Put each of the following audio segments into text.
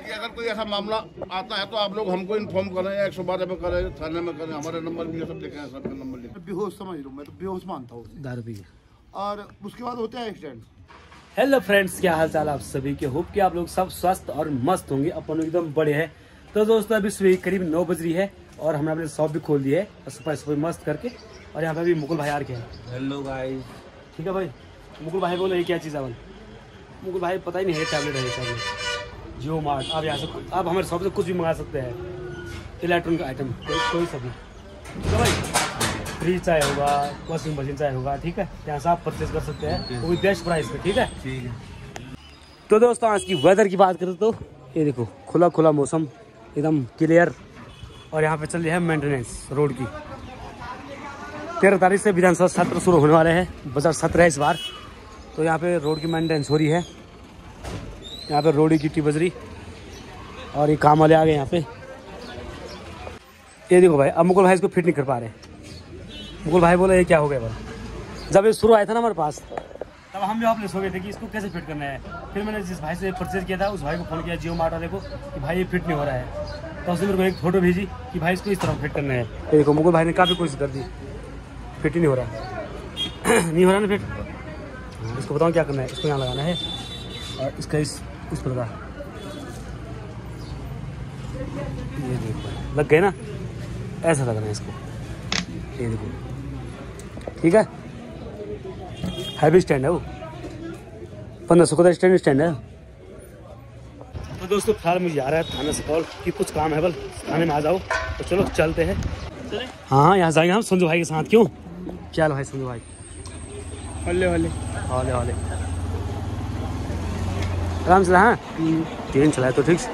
कि अगर कोई ऐसा मामला आता है तो आप लोग हमको इन्फॉर्म करें या एक सौ बारह पे करें थाने में करें हमारे नंबर भी सब लिखे हैं सबके नंबर लिखे। बेहोश समझ लो मैं तो बेहोश मानता हूँ और उसके बाद होता है एक्सीडेंट हेलो फ्रेंड्स क्या हाल चाल आप सभी के? होप कि आप लोग सब स्वस्थ और मस्त होंगे अपन एकदम बड़े हैं। तो दोस्तों अभी सुबह करीब नौ बज रही है और हमने अपने शॉप भी खोल दी है और सफ़ाई सफ़ाई मस्त करके और यहाँ पे अभी मुकुल भाई आ रखे हैं। हेलो भाई ठीक है भाई? मुकुल भाई बोले ये क्या चीज़ है? मुकुल भाई पता ही नहीं है टैबलेट है टैबलेट जियो मार्ट। आप यहाँ से आप हमारे शॉप से कुछ भी मंगा सकते हैं। इलेक्ट्रॉनिक आइटम कोई कोई सा भी ठीक है भाई फ्रिज चाहे होगा वॉशिंग मशीन चाहे होगा ठीक है? यहाँ से आप परचेज कर सकते हैं। वो भी बेस्ट प्राइस पे ठीक है? ठीक है। तो दोस्तों आज की वेदर की बात करें तो ये देखो खुला खुला मौसम एकदम क्लियर और यहाँ पे चल रही है मेंटेनेंस रोड की। तेरह तारीख से विधानसभा सत्र शुरू होने वाले हैं बजट सत्र है इस बार। तो यहाँ पे रोड की मेंटेनेंस हो रही है। यहाँ पे रोड़ी गिट्टी बज रही और ये काम वाले आ गए यहाँ पे। ये देखो भाई, अब मुकुल भाई इसको फिट नहीं कर पा रहे। मुकुल भाई बोला, ये क्या हो गया भाई? जब ये शुरू आया था ना हमारे पास, तब हम भी हॉपलेस हो गए थे कि इसको कैसे फिट करना है। फिर मैंने जिस भाई से परचेज किया था, उस भाई को फ़ोन किया, जियो मार्ट वाले को कि भाई ये फिट नहीं हो रहा है। तो उसने मेरे को एक फ़ोटो भेजी कि भाई इसको इस तरह फिट करना है। ये देखो, मुकुल भाई ने काफ़ी कोशिश कर दी। फिट ही नहीं हो रहा। नहीं हो रहा ना फिट इसको बताऊँ क्या करना है? इसको यहाँ लगाना है और इसका इस इस पर का ये देखो लग गए ना? ऐसा लगना है इसको। ये देखो। ठीक है? हैवी स्टैंड है वो। पंद्रह सौ का स्टैंड स्टैंड है। तो दोस्तों फ़िलहाल मुझे आ रहा है थाने से कॉल कि कुछ काम है बल। थाने में आ जाओ। तो चलो चलते हैं। हाँ हाँ यहाँ जाएँगे हम। संजू भाई के साथ। क्यों? चलो भाई संजू भाई? हल्ले हल्ले। हौले हौले आराम से हाँ ट्रेन चलाए तो ठीक। से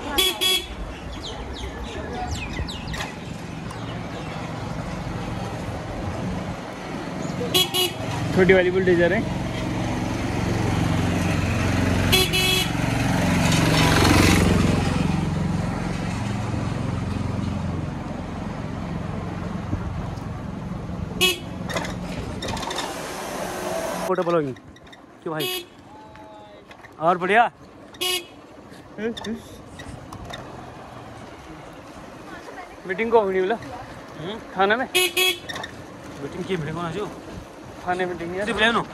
छोटी वाली बुलडोजर है। फ़ोटो बोलोगी क्यों भाई? और बढ़िया। मीटिंग को होनी बोला? थाना में? मीटिंग की मीटिंग होना जो? थाने मीटिंग है। सिर्फ़ ले नो ओ।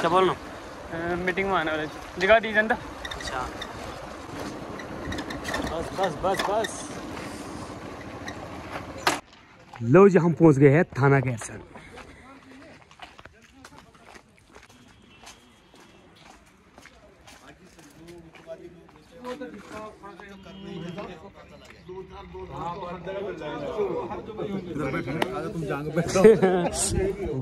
क्या बोलना मीटिंग में आने वाले दिखा दी जनता। अच्छा। बस बस बस बस। लो जी हम पहुँच गए हैं थाना गैरसन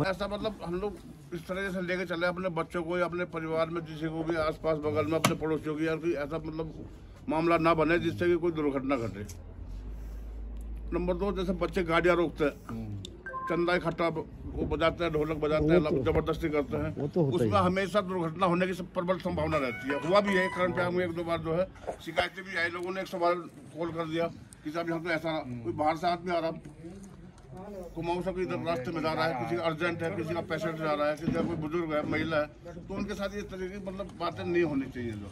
ऐसा मतलब हम लोग इस तरह से लेके चले अपने बच्चों को या अपने परिवार में किसी को भी, आसपास बगल में, अपने पड़ोसियों की यार कोई ऐसा मतलब मामला ना बने जिससे कि कोई दुर्घटना घटे। नंबर दो, जैसे बच्चे गाड़ियाँ रोकते हैं। चंदा इकट्ठा वो बजाते हैं ढोलक बजाते हैं ज़बरदस्ती करते हैं। उसमें हमेशा दुर्घटना होने की प्रबल संभावना रहती है। हुआ भी है करंट पे में एक दो बार जो है शिकायतें भी आई लोगों ने एक सौ बार कॉल कर दिया कि साहब यहाँ तो ऐसा कोई बाहर से आदमी आ रहा कुमाऊं से कोई इधर रास्ते में जा रहा है किसी का अर्जेंट है किसी का पेशेंट जा रहा है किसी का कोई बुज़ुर्ग है महिला है तो उनके साथ ये तरह की मतलब बातें नहीं होनी चाहिए जो।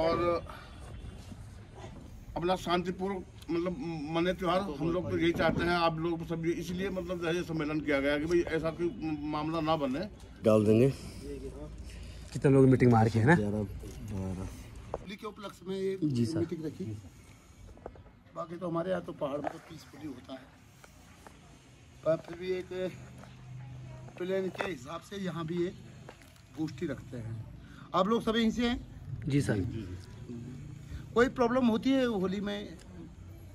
और अपना शांतिपूर्वक मतलब मने त्योहार हम लोग तो यही चाहते हैं। आप लोग सब इसलिए मतलब जो है सम्मेलन किया गया कि भाई ऐसा कोई मामला ना बने। डाल देंगे। कितने लोग मीटिंग मार के है ना? के उपलक्ष्य में ये जी सर। मीटिंग रखी। बाकी तो हमारे यहाँ तो पहाड़ में तो पीसफुली होता है। पर फिर भी एक प्लान के हिसाब से यहाँ भी एक गोष्ठी रखते हैं। आप लोग सभी यहीं से हैं? जी सर। कोई प्रॉब्लम होती है होली में?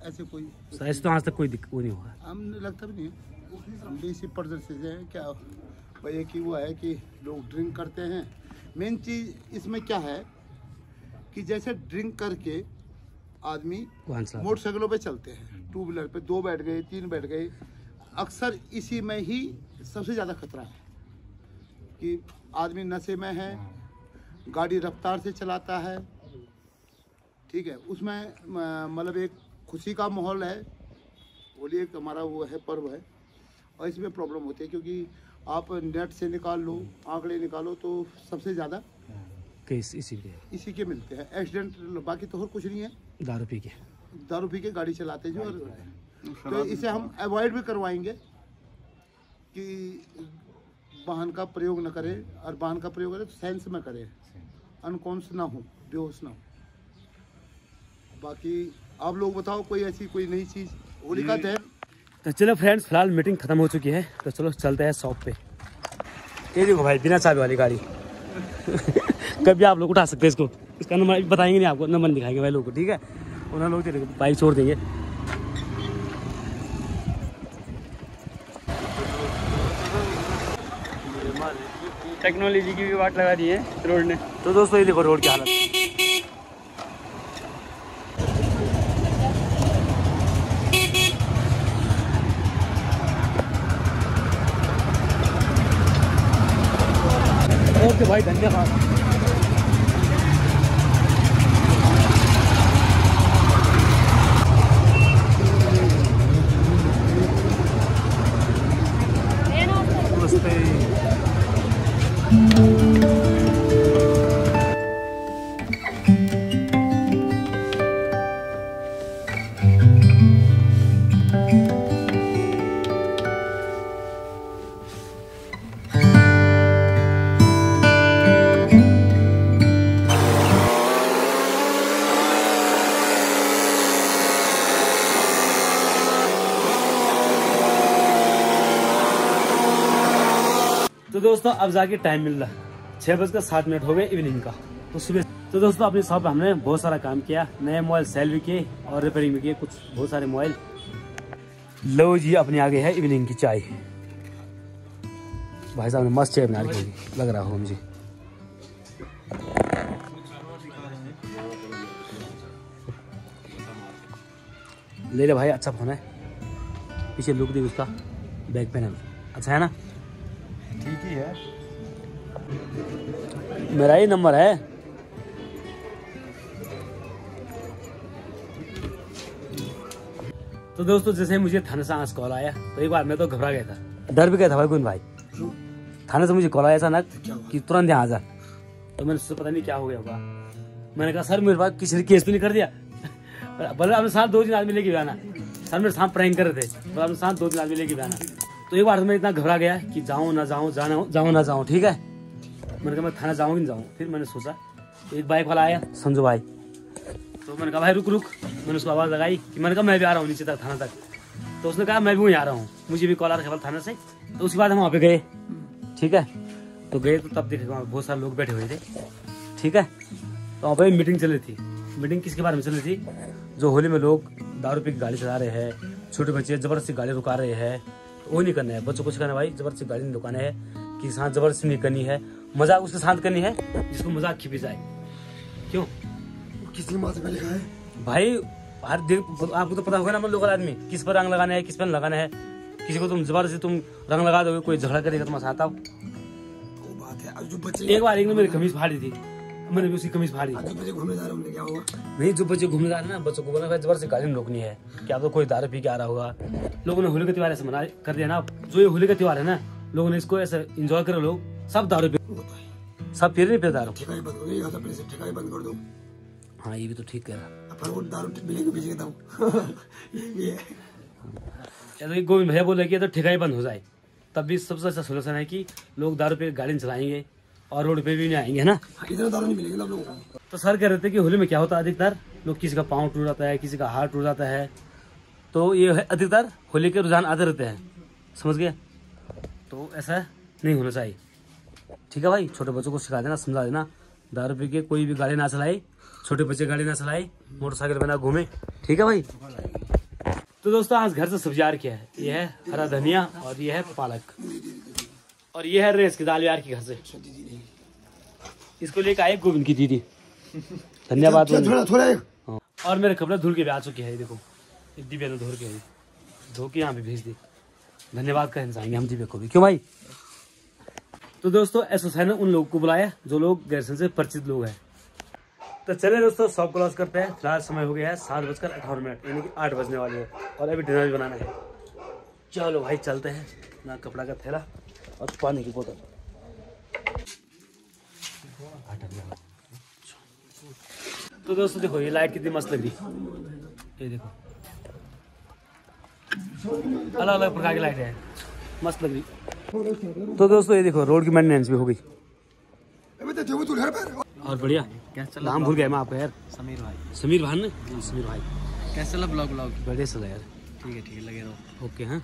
ऐसे कोई ऐसे तो आज तक कोई दिक्कत नहीं हुआ। हम लगता भी नहीं है। हम भी इसी पर्दर से हैं क्या भाई एक ही वो है कि लोग ड्रिंक करते हैं। मेन चीज़ इसमें क्या है कि जैसे ड्रिंक करके आदमी मोटरसाइकिलों पे चलते हैं टू व्हीलर पे दो बैठ गए तीन बैठ गए। अक्सर इसी में ही सबसे ज़्यादा खतरा है कि आदमी नशे में है गाड़ी रफ्तार से चलाता है। ठीक है उसमें मतलब एक खुशी का माहौल है होली एक हमारा वो है पर्व है और इसमें प्रॉब्लम होती है क्योंकि आप नेट से निकाल लो आंकड़े निकालो तो सबसे ज़्यादा केस इसी के इसी के मिलते हैं। एक्सीडेंट बाकी तो और कुछ नहीं है। दारू पी के। दारू पी के गाड़ी चलाते जो और तो इसे हम अवॉइड भी करवाएँगे कि वाहन का प्रयोग न करें और वाहन का प्रयोग करें तो सेंस में करें। अनकॉन्स ना हो बेहोश ना हो। बाकी आप लोग बताओ कोई ऐसी कोई नई चीज़? होली का दहन तो चलो फ्रेंड्स फ़िलहाल मीटिंग खत्म हो चुकी है। तो चलो चलते हैं शॉप पे। ये देखो भाई बिना चाबी वाली गाड़ी। कभी आप लोग उठा सकते हैं इसको। इसका नंबर बताएँगे नहीं आपको नंबर दिखाएँगे भाई लोग को ठीक है? उन्हें लोग तेरे को बाइक छोड़ देंगे। टेक्नोलॉजी की भी बात लगा दी है रोड ने। तो दोस्तों ये देखो रोड की हालत। ओके भाई धन्यवाद। दोस्तों, अब जाके टाइम मिल रहा है। छह बजकर सात मिनट हो गए इवनिंग का। तो सुबह तो दोस्तों, अपनी शॉप हमने बहुत सारा काम किया। नए मोबाइल सेल भी किए और रिपेयरिंग भी किए, कुछ बहुत सारे मोबाइल लो जी, अपने आगे है इवनिंग की चाय। भाई साहब ने मस्त चाय बना रखी लग रहा हो मुझे। ले ले भाई अच्छा फ़ोन है। पीछे लुक दी उसका। बैक पैनल अच्छा है ना? ठीक ही है। मेरा ही नंबर है। तो दोस्तों जैसे मुझे थाने से आज कॉल आया तो एक बार मैं तो घबरा गया था। डर भी गया था भाई गुन भाई। थाने से मुझे कॉल आया अचानक कि तुरंत यहाँ आ जा। तो मैंने सोचा पता नहीं क्या हो गया होगा। मैंने कहा सर मेरे पास किसी ने केस तो नहीं कर दिया? बोले अपने साथ दो दिन आदमी लेके आना। सर मेरे साथ प्रैंक कर रहे थे। बोले अपने साथ दो दिन आदमी लेके आना। तो एक बार तो मैं इतना घबरा गया कि जाऊँ ना जाऊँ, जाना जाऊँ ना जाऊँ, ठीक है? मैंने कहा, मैं थाना जाऊँ कि जाऊँ। फिर मैंने सोचा एक बाइक वाला आया, संजू भाई। तो मैंने कहा, भाई, रुक रुक। मैंने उसको आवाज़ लगाई कि, मैंने कहा, मैं भी आ रहा हूँ नीचे तक, थाना तक। तो उसने कहा, मैं भी वहीं आ रहा हूँ, मुझे भी कॉल आ रहा थाना से। तो उसके बाद हम वहाँ पे गए, ठीक है? तो गए तो तब देखे वहाँ बहुत सारे लोग बैठे हुए थे, ठीक है? तो वहाँ पे मीटिंग चल रही थी। मीटिंग किसके बारे में चल रही थी? जो होली में लोग दारू पी गाड़ी चला रहे हैं, छोटे बच्चे ज़बरदस्ती गाड़ी रुका रहे हैं तो वो नहीं करना है। बच्चों को सिखाना भाई। ज़बरदस्ती गाड़ी नहीं रुकाना है कि साथ ज़बरदस्ती नहीं करनी है। मज़ाक उसके साथ करनी है जिसको मज़ाक खिपी जाए। क्यों? किसी माँ से लिखा है? भाई हर दिन आपको तो पता होगा ना हम लोकल आदमी। किस पर रंग लगाना है किस पर लगाना है। किसी को तुम ज़बरदस्ती तुम रंग लगा दोगे कोई झगड़ा करेगा तुम आता हो। वो बात है जो बच्चे एक बार एक ने मेरी कमीज फाड़ी थी। मैंने भी उसकी कमीज फाड़ी। जो बच्चे घूमने जा रहे क्या होगा नहीं जो बच्चे घूमने जा रहे हैं ना बच्चों को बोला भाई ज़बरदस्ती गाड़ी रोकनी है। क्या तो कोई दारू पी के आ रहा होगा? लोगों ने होली का त्योहार ऐसे मना कर दिया ना। जो ये होली का त्योहार है ना लोगों ने इसको ऐसे इंजॉय करे लोग। सब दारू पी सब फिर नहीं पी दारू। बंद से से कर दो। हाँ ये भी तो ठीक कह रहा पर वो दारू मिलेगी पीछे तब। ये है। या तो गोविंद भैया बोले कि तो ठेका बंद हो जाए। तब भी सबसे अच्छा सोल्यूशन है कि लोग दारू पे गाड़ी चलाएँगे। और रोड पे भी नहीं आएँगे है ना? इतना दारू नहीं मिलेगी लोगों को। तो सर कह रहे थे कि होली में क्या होता है अधिकतर? लोग किसी का पाँव टूट जाता है किसी का हाथ टूट जाता है। तो ये अधिकतर होली के रुझान आते रहते हैं। समझ गए? तो ऐसा नहीं होना चाहिए। ठीक है भाई छोटे बच्चों को सिखा देना समझा देना। दारू पी के कोई भी गाड़ी ना चलाए छोटे बच्चे गाड़ी ना चलाए मोटरसाइकिल पे ना घूमे। ठीक है भाई? तो दोस्तों आज घर से सब्ज़ी यार किया है। ये है हरा धनिया और ये है पालक। और ये है रेस की दाल यार की घर से। इसको लेकर आए गोविंद की दीदी। धन्यवाद थोड़ा थोड़ा एक हाँ। और मेरे कपड़े धुल के भी आ चुके हैं देखो। दिव्या ने धो के है। धो के यहाँ पे भेज दी धन्यवाद कहना चाहेंगे हम दिव्या को भी। क्यों भाई? तो दोस्तों एसोसिएशन ने उन लोगों को बुलाया जो लोग गैरसन से परिचित लोग हैं। तो चले दोस्तों शॉप क्लोज करते हैं। फ़िलहाल समय हो गया है सात बजकर अठारह मिनट यानी कि आठ बजने वाले हैं। और अभी डिनर भी बनाना है। चलो भाई चलते हैं। ना कपड़ा का थैला और पानी की बोतल। तो दोस्तों देखो ये लाइट कितनी मस्त लग रही। ये देखो। अलग अलग प्रकार की लाइट है। मस्त लग रही। तो दोस्तों ये देखो रोड की मेंटेनेंस भी हो गई। और बढ़िया। क्या चला नाम भूल गया मैं आपका यार। समीर भाई। समीर भान ना? समीर भाई। कैसा चला ब्लॉग ब्लॉग? बढ़िया चला यार। ठीक है ठीक है लगे रहो। ओके हाँ।